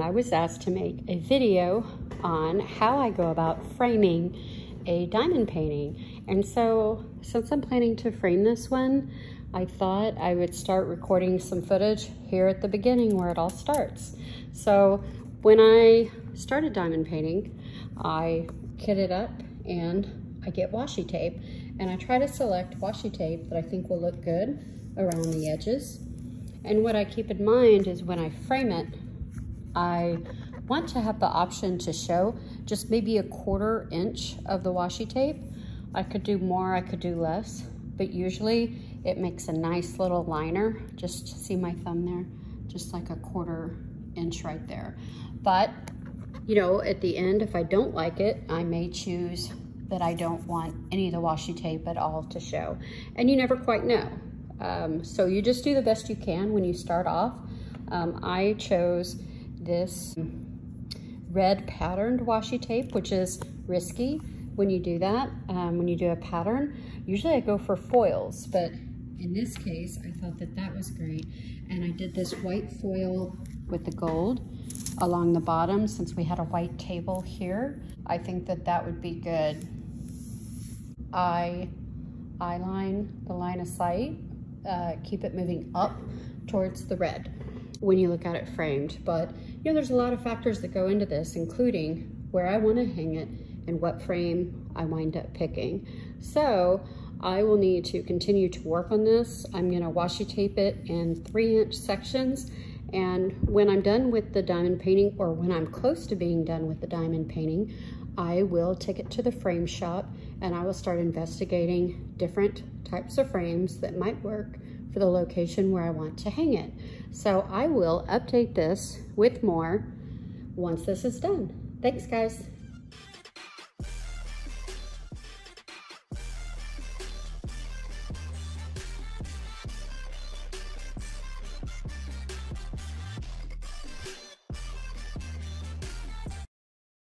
and I was asked to make a video on how I go about framing a diamond painting. And so since I'm planning to frame this one, I thought I would start recording some footage here at the beginning where it all starts. So when I started diamond painting, I kit it up and I get washi tape and I try to select washi tape that I think will look good around the edges. And what I keep in mind is when I frame it, I want to have the option to show just maybe a quarter inch of the washi tape. I could do more, I could do less, but usually it makes a nice little liner. Just see my thumb there? Just like a quarter inch right there. But, you know, at the end, if I don't like it, I may choose that I don't want any of the washi tape at all to show. And you never quite know. Um, so you just do the best you can when you start off. Um, I chose this red patterned washi tape, which is risky when you do that. Um, when you do a pattern, usually I go for foils, but in this case, I thought that that was great. And I did this white foil with the gold along the bottom since we had a white table here. I think that that would be good. I eyeline the line of sight, uh, keep it moving up towards the red when you look at it framed. But you know, there's a lot of factors that go into this, including where I want to hang it and what frame I wind up picking. So I will need to continue to work on this. I'm gonna washi tape it in three inch sections. And when I'm done with the diamond painting, or when I'm close to being done with the diamond painting, I will take it to the frame shop and I will start investigating different types of frames that might work for the location where I want to hang it. So I will update this with more once this is done. Thanks guys.